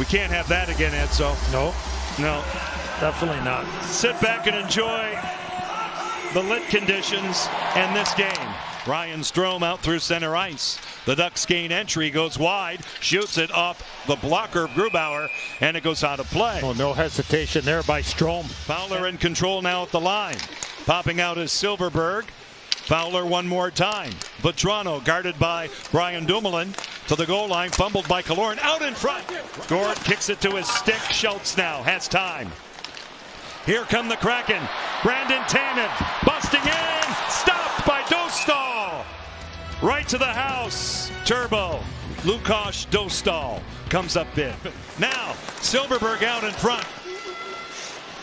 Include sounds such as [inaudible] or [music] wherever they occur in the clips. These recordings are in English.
We can't have that again, Edzo. No, No. definitely not. Sit back and enjoy the lit conditions and this game. Ryan Strome out through center ice. The Ducks gain entry, goes wide, shoots it off the blocker of Grubauer, and it goes out of play. Oh, no hesitation there by Strome. Fowler in control now at the line. Popping out is Silfverberg. Fowler one more time. Vatrano guarded by Brian Dumoulin to the goal line, fumbled by Killorn out in front. Gourde kicks it to his stick. Schultz now has time. Here come the Kraken. Brandon Tanev busting in, stopped by Dostal. Right to the house. Turbo. Lukas Dostal comes up big. [laughs] Now, Silfverberg out in front.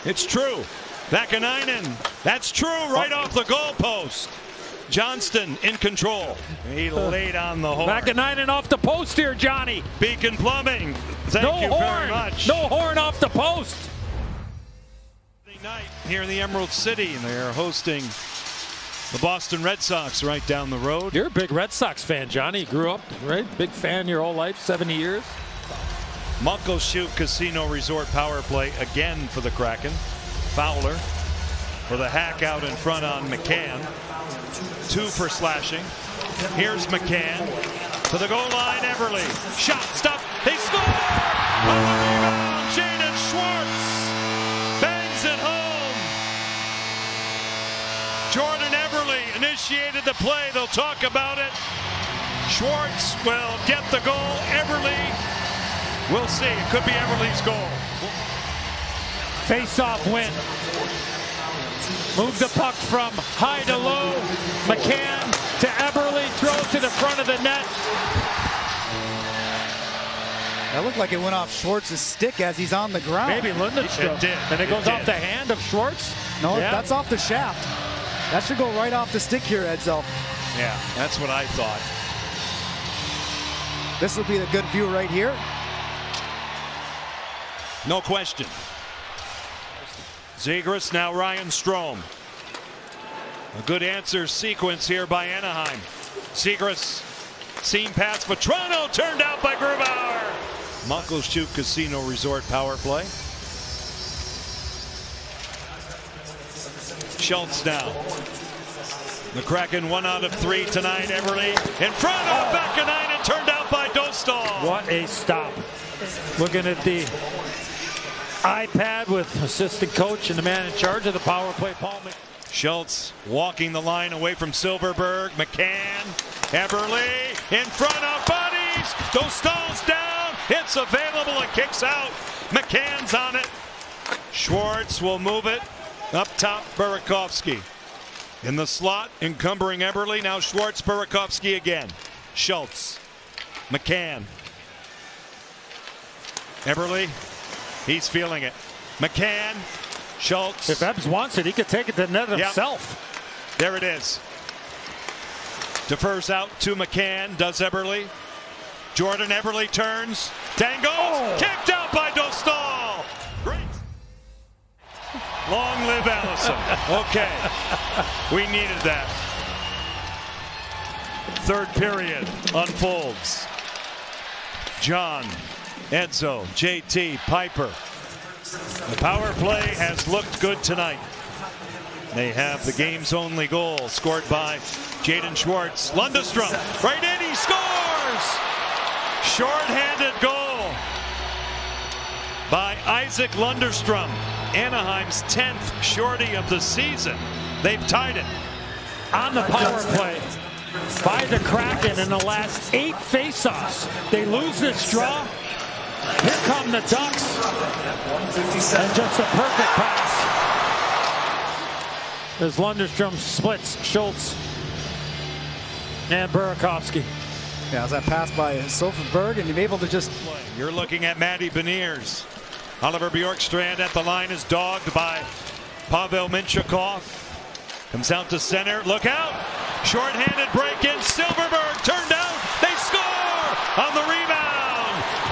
It's true. Vaakanainen. That's true right off the goalpost. Johnston in control. He uh, laid on the horn. Back at nine and off the post here, Johnny. Beacon Plumbing. Thank no you horn. very much. No horn off the post. Night here in the Emerald City, and they are hosting the Boston Red Sox right down the road. You're a big Red Sox fan, Johnny. You grew up, right? Big fan your whole life, 70 years. Muckleshoot Casino Resort power play again for the Kraken. Fowler for the hack out in front on McCann. Two for slashing. Here's McCann to the goal line. Eberle shot, stop. They score. On oh, the rebound, Jaden Schwartz bangs it home. Jordan Eberle initiated the play. They'll talk about it. Schwartz will get the goal. Eberle We'll see. It could be Eberle's goal. Face-off win. Move the puck from high to low. McCann to Eberle. Throws to the front of the net. That looked like it went off Schwartz's stick as he's on the ground. Maybe Lundestrom. It did. And it It goes off the hand of Schwartz. No, Yeah. that's off the shaft. That should go right off the stick here, Edzo. Yeah, that's what I thought. This will be the good view right here. No question. Zegras, now Ryan Strome. A good answer sequence here by Anaheim. Zegras, seam pass for turned out by Grubauer. Muckleshoot Casino Resort power play. Schultz now. The Kraken one out of three tonight. Eberle in front of Vaakanainen, turned out by Dostal. What a stop. Looking at the iPad with assistant coach and the man in charge of the power play, Paul Mc Schultz walking the line away from Silfverberg. McCann, Eberle in front of Buddies. stalls down. It's available. It kicks out. McCann's on it. Schwartz will move it up top. Burakovsky in the slot, encumbering Eberle. Now Schwartz, Burakovsky again. Schultz, McCann, Eberle. He's feeling it. McCann, Schultz. If Ebbs wants it, he could take it to the net Yep. himself. There it is. Defers out to McCann. Does Eberle. Jordan Eberle turns. Dangles. Oh. Kicked out by Dostal. Great. Long live Allison. [laughs] Okay. We needed that. Third period unfolds. John, Edzo, JT, Piper. The power play has looked good tonight. They have the game's only goal scored by Jaden Schwartz. Lundestrom, right in, he scores! Short-handed goal by Isaac Lundestrom. Anaheim's 10th shorty of the season. They've tied it. On the power play by the Kraken in the last eight faceoffs. They lose this draw. Here come the Ducks. And just a perfect pass. As Lundestrom splits Schultz and Burakovsky. Yeah, as that pass by Silfverberg and you're able to just You're looking at Matty Beniers. Oliver Bjorkstrand at the line is dogged by Pavel Mintyukov. Comes out to center. Look out. Short-handed break in. Silfverberg turned out. They score on the rebound.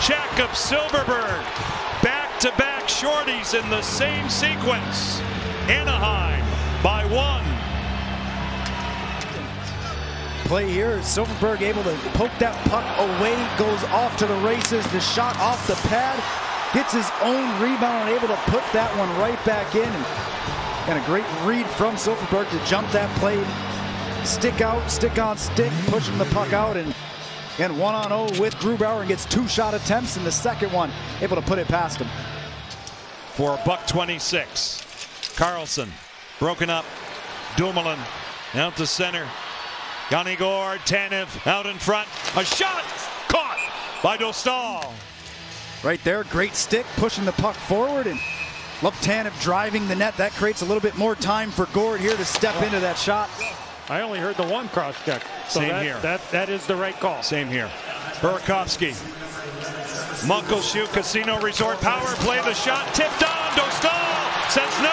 Jacob Silfverberg. Back-to-back shorties in the same sequence. Anaheim by one. play here. Silfverberg able to poke that puck away, goes off to the races. The shot off the pad, gets his own rebound and able to put that one right back in. And, a great read from Silfverberg to jump that play, stick out, stick on stick, pushing the puck out, and and one on 0 with Grubauer and gets two shot attempts in the second one, able to put it past him. For a buck 26, Carlsson broken up, Dumoulin out to center. Yanni Gourde, Tanev out in front. A shot caught by Dostal. Right there, great stick, pushing the puck forward, and love Tanev driving the net. That creates a little bit more time for Gourde here to step into that shot. I only heard the one cross check. So Same that, here. That, that is the right call. Same here. Burakovsky. Muckleshoot Casino Resort power play. The shot tipped on. Dostal says no.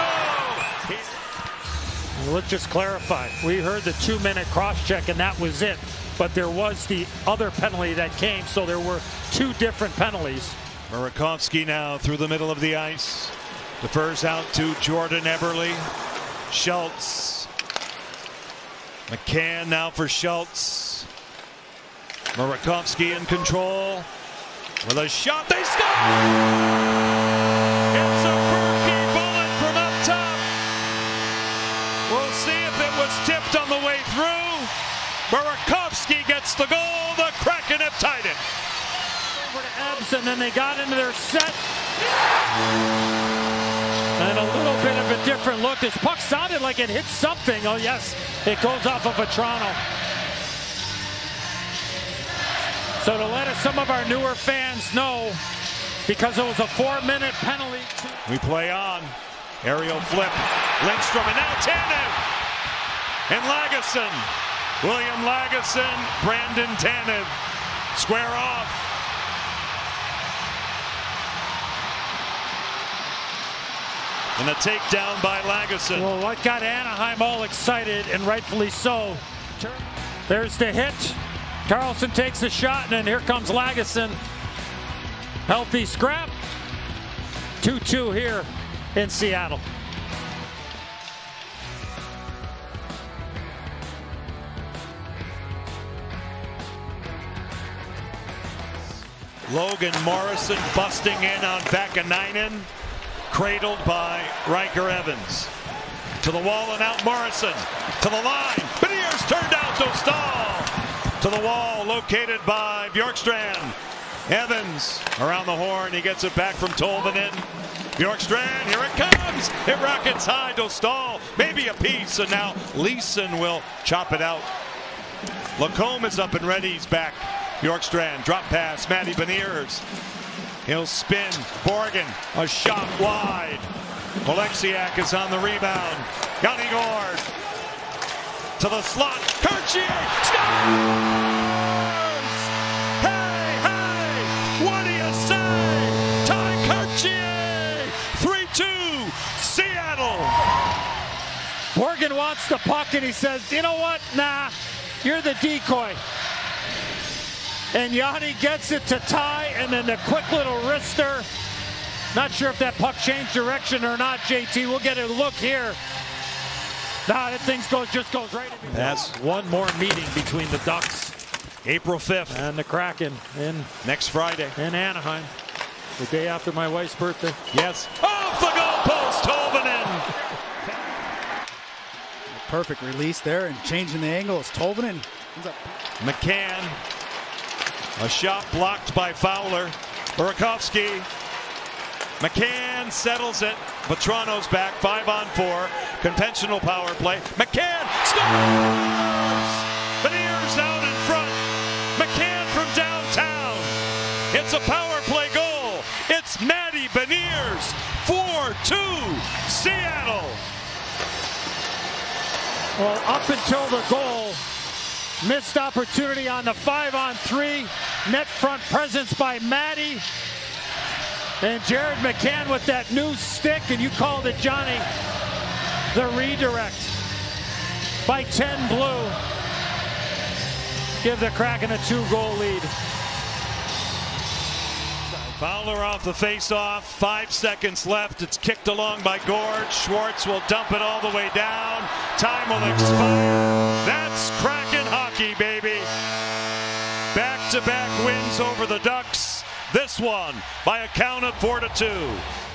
Let's just clarify. We heard the two-minute cross-check, and that was it. But there was the other penalty that came, so there were two different penalties. Burakovsky now through the middle of the ice. Defers out to Jordan Eberle. Schultz. McCann now for Schultz. Burakovsky in control. With a shot, they score! It's a Berkey bullet from up top. We'll see if it was tipped on the way through. Burakovsky gets the goal. The Kraken have tied it. Over to Ebbs, and then they got into their set. And a little bit of a different look. This puck sounded like it hit something. Oh, yes, it goes off of a Toronto. So to let us, some of our newer fans know, because it was a four-minute penalty. We play on. Aerial flip. Lundestrom and now Tanev. And Lagesson. William Lagesson. Brandon Tanev. Square off. And a takedown by Lagesson. Well, what got Anaheim all excited, and rightfully so. There's the hit. Carlsson takes the shot, and then here comes Lagesson. Healthy scrap. 2-2 here in Seattle. Logan Morrison busting in on Vaakanainen. Cradled by Ryker Evans. To the wall and out Morrison. To the line. Beniers turned out Dostal. To the wall located by Bjorkstrand. Evans around the horn. He gets it back from Tolvanen. Bjorkstrand, here it comes. It rockets high. Dostal, maybe a piece. And now Leeson will chop it out. LaCombe is up and ready. He's back. Bjorkstrand, drop pass. Matty Beniers. He'll spin. Borgen, a shot wide. Oleksiak is on the rebound. Yanni to the slot. Kartye scores! Hey, hey! What do you say? Tye Kartye! 3-2, Seattle! Morgan wants the puck, and he says, you know what? Nah, you're the decoy. And Yanni gets it to Tye, and then the quick little wrister. Not sure if that puck changed direction or not, JT. We'll get a look here. Nah, that thing goes, just goes right in. Pass. One more meeting between the Ducks April 5th, and the Kraken in, next Friday. in Anaheim. The day after my wife's birthday. Yes. Off the goalpost, Tolvanen! Perfect release there and changing the angle is Tolvanen. McCann. A shot blocked by Fowler. Burakovsky. McCann settles it. Vatrano's back. Five on four. Conventional power play. McCann scores! Beniers out in front. McCann from downtown. It's a power play goal. It's Matty Beniers. 4-2 Seattle. Well, up until the goal, missed opportunity on the five on three. Net front presence by Matty. And Jared McCann with that new stick, and you called it, Johnny, the redirect by 10 blue. Give the Kraken a two goal lead. Fowler off the face-off. Five seconds left. It's kicked along by Gourde. Schwartz will dump it all the way down. Time will expire. That's Kraken hockey, baby. Wins over the Ducks. This one by a count of 4 to 2.